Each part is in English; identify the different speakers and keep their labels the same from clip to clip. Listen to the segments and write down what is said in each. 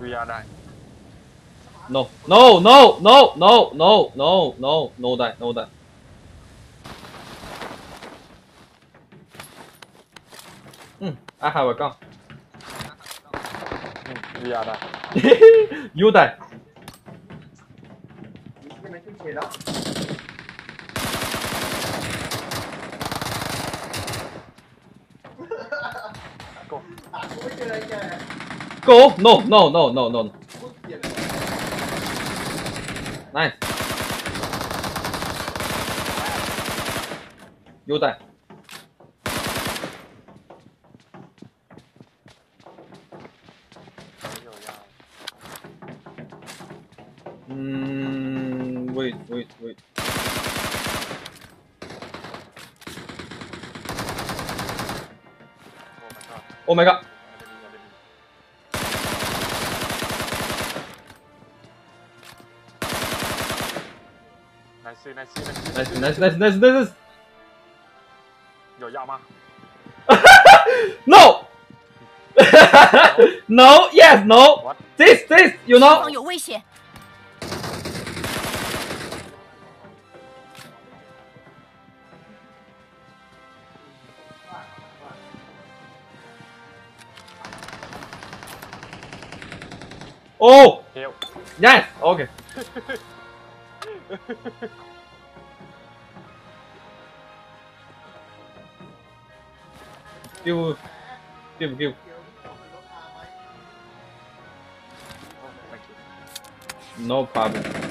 Speaker 1: We are die.
Speaker 2: No, no, no, no, no, no, no, no, no die, no die. Mm, I have a gun.
Speaker 1: We are die.
Speaker 2: you die. go! No, no, no, no, no. Nice. You die. Mm, wait, wait, wait.
Speaker 1: Oh my god.
Speaker 2: Oh my god.
Speaker 1: Nice nice nice
Speaker 2: nice nice nice nice nice
Speaker 1: 有要吗
Speaker 2: no no yes no
Speaker 1: What
Speaker 2: this this you
Speaker 3: 前方
Speaker 2: know
Speaker 3: 有危险！
Speaker 2: oh
Speaker 1: Help
Speaker 2: yes okay Give, give, give. No problem.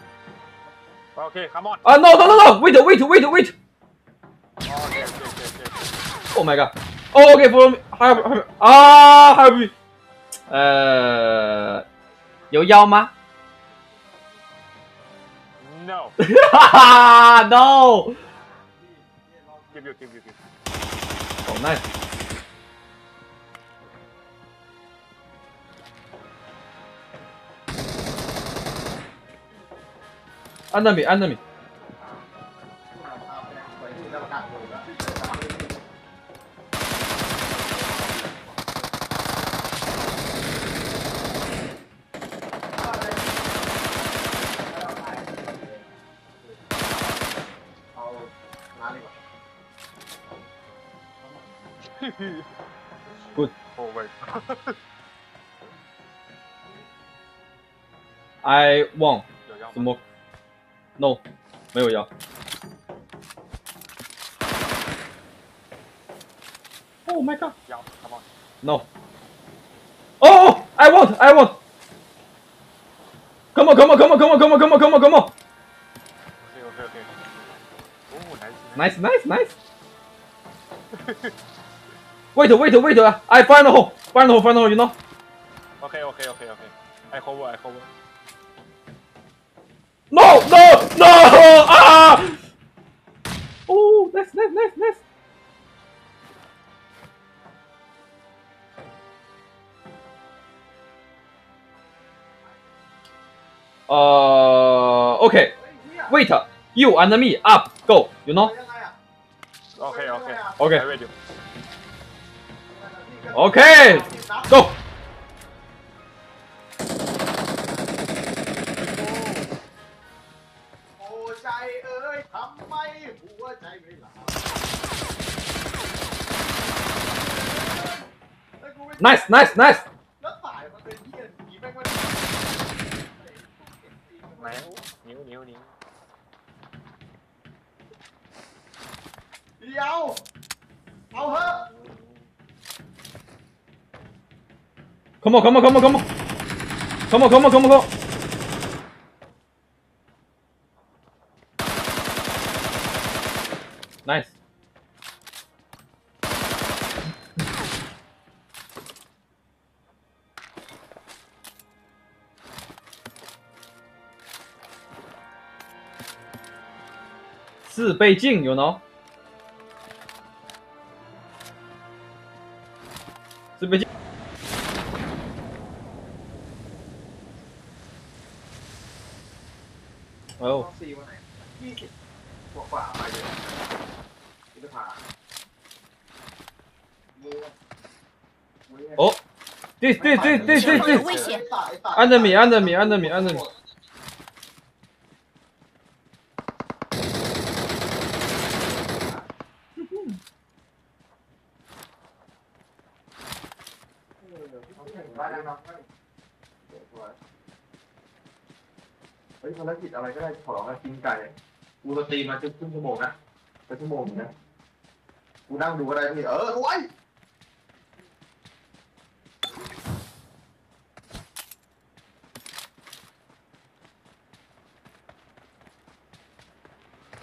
Speaker 2: Okay,
Speaker 1: come on.
Speaker 2: Ah, no, no, no, no. Wait, wait, wait, wait. Oh my god. Okay, for Harvey. Ah, Harvey. 呃，有药吗
Speaker 1: ？No.
Speaker 2: No.
Speaker 1: Give you, give you, give
Speaker 4: you. Oh. Under me, under me.
Speaker 2: Good.
Speaker 1: Oh.
Speaker 2: I won. Smoke. No，没有腰。Oh my god！
Speaker 1: 腰，come on。
Speaker 2: No。Oh, I want, I want. Come on, come on, come on, come on, come on, come on, come on, come on.
Speaker 1: Okay, okay, okay. Nice,
Speaker 2: nice, nice. wait, wait, wait. I find the hole. Find the hole, find the hole. You know.
Speaker 1: Okay, okay, okay, okay. I hold, I hold.
Speaker 2: No, no, no! Ah! ah. Oh, that's, that's, that's, that's. Uh, okay. Wait, uh, you and me up, go, you know?
Speaker 1: Okay,
Speaker 2: okay.
Speaker 1: Okay. Ready.
Speaker 2: Okay, go! Nice, nice, nice.
Speaker 4: แล้วสายมันเป็นเหี้ยผีแม่งมัน
Speaker 1: ไหนนิ้วนิ้วนิ้ว
Speaker 4: เดียวเอาเถอะ
Speaker 2: Come on, come on, come on, come on. Come on, come on, come on, come on. Nice. 四倍镜，有呢？四倍镜。哦。
Speaker 4: 哦。对对对对对对。按着米按着米按着米按着米。 เฮ้ยภารกิจอะไรก็ได้ขอร้องกินไก่กูสตรีมมาครึ่งชั่วโมงนะเป็นชั่วโมงนะกูนั่งดูก็ได้พี่เออไว้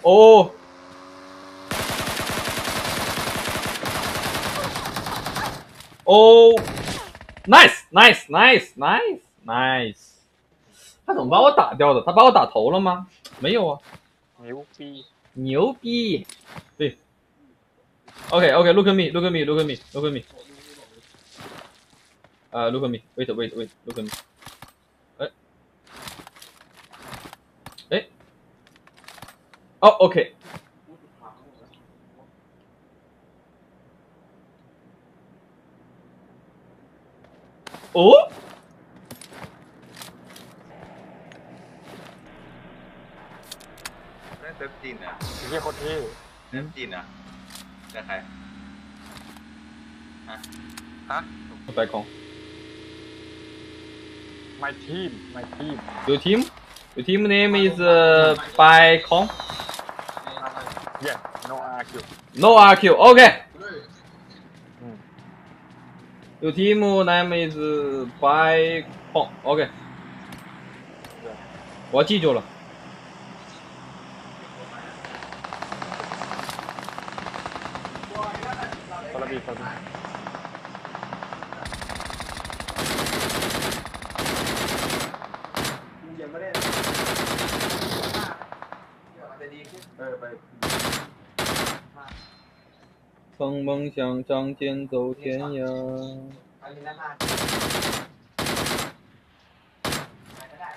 Speaker 2: 哦。哦 Nice, nice, nice, nice, nice。他怎么把我打掉的？他把我打头了吗？没有啊。
Speaker 1: 牛逼！
Speaker 2: 牛逼！对。OK，OK，look at me，look at me，look at me，look at me。啊，look at me，wait，wait，wait，look at me。哎，哎，哦，OK。Oh!
Speaker 1: my team my team.
Speaker 2: Your team? Your team name is uh, Bai
Speaker 1: yeah no RQ
Speaker 2: no RQ okay. Your team name is Bai Hong. OK，我记住了。
Speaker 4: Yeah, but it's...
Speaker 2: 曾梦想仗剑走天涯。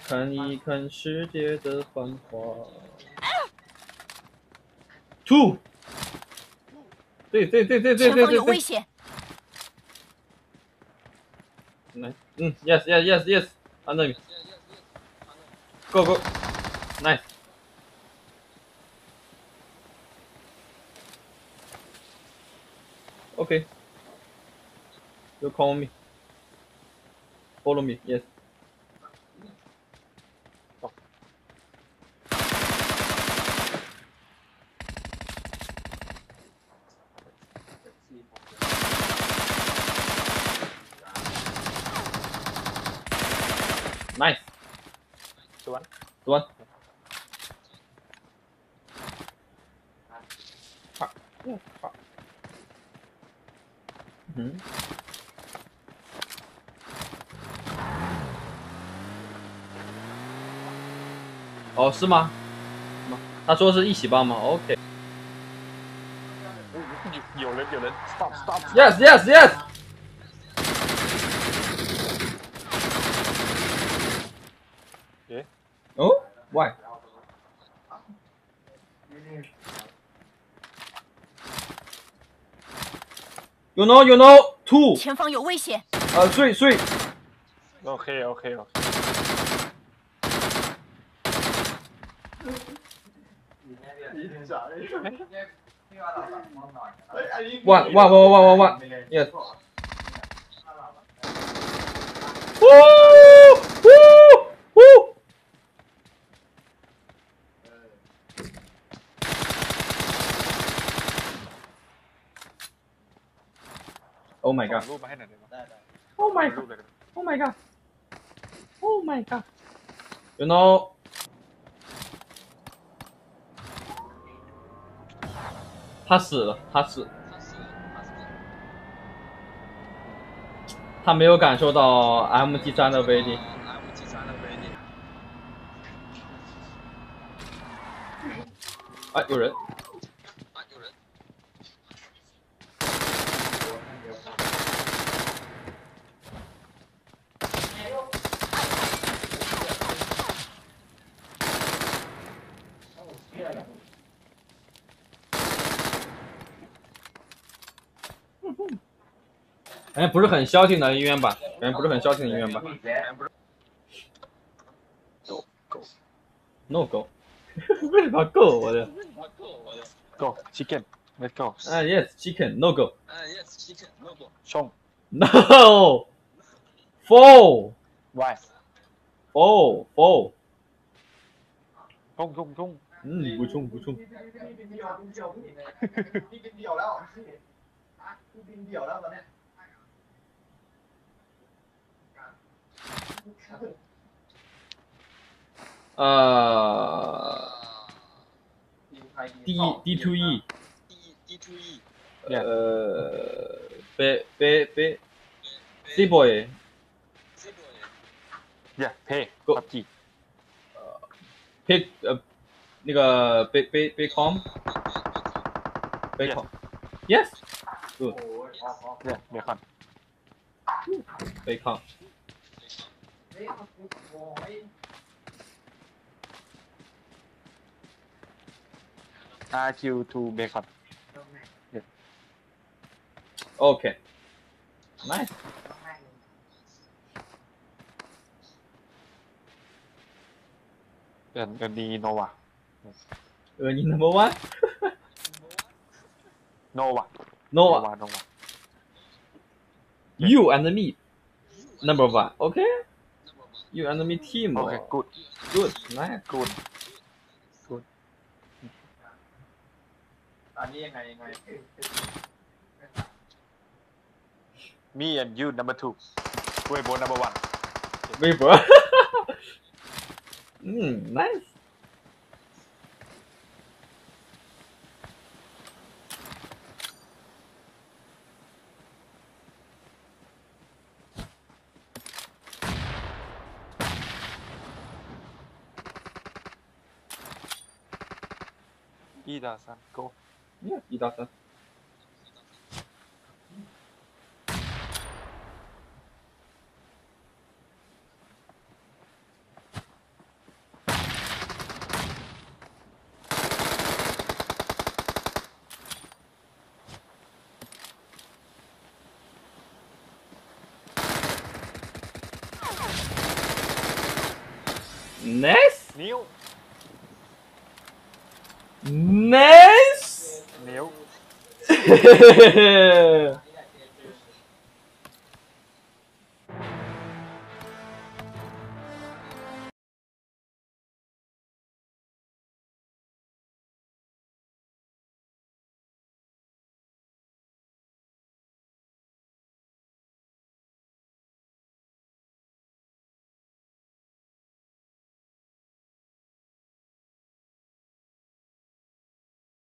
Speaker 2: 看一看世界的繁华。Two 对对对对对对对。前
Speaker 3: 方有危险。
Speaker 2: 来，嗯，yes yes yes yes，安德米，go go，nice。okay. You call me. Follow me, yes. Oh. Nice.
Speaker 1: Two one. Two
Speaker 2: one. 嗯哦，是吗？他说是一起帮吗？OK。
Speaker 1: 有人有人 stop stop
Speaker 2: Yes, yes, yes. You know, you know, two.
Speaker 3: 前方有危险。
Speaker 2: 呃、uh,，three, three.
Speaker 1: Okay, okay, okay.
Speaker 2: One, one, one, one, one, one. Yes. Woo! Oh my
Speaker 1: ส่
Speaker 2: god
Speaker 1: งรูปมาให้หน่อยได้ไหม
Speaker 5: ได้ได้
Speaker 2: Oh my
Speaker 1: รู
Speaker 2: god
Speaker 1: ปเลยได้ไหม
Speaker 2: Oh my god Oh my god You know 他死了，他死，他没有感受到 MG 三的威力。哎，有人！ 感不是很消停的音乐吧？感觉不是很消停的音乐吧？Go go no go，为什么 go 我的
Speaker 1: ？Go chicken let go。
Speaker 2: 啊 yes chicken no go。
Speaker 1: 啊 yes chicken
Speaker 2: no
Speaker 1: go。冲。No。Four。Why。Four four。冲冲冲。
Speaker 2: 嗯，不冲不冲。
Speaker 4: 哈哈哈哈哈。 เอ่อ D D2E D2E เอ่อเปเปเปซีบอย
Speaker 2: 야, 배, 그-밥
Speaker 1: 기. เปเอ่
Speaker 2: อ那个เปเปเป
Speaker 4: คอ
Speaker 1: มเปคอ
Speaker 4: ม yes 야, 메
Speaker 1: 컨. เบคอน a to
Speaker 2: bacon.
Speaker 1: Okay. Nice. And, and the Nova.
Speaker 2: You and me. Number one. Okay? You enemy team.
Speaker 1: Okay, or? good.
Speaker 2: Good, nice.
Speaker 1: Good. Good.
Speaker 4: ตอนนี้ยังไงยังไง
Speaker 1: Me and you number two. Weibo number one.
Speaker 2: Weibo. mm, nice.
Speaker 1: Yeah, Sam. Cool.
Speaker 2: Yeah, Ida-san. Nice. Neil. Mas. Meu.